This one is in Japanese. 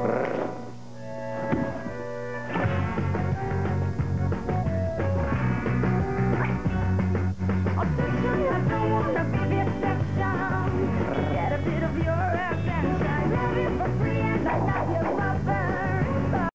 Brrrr.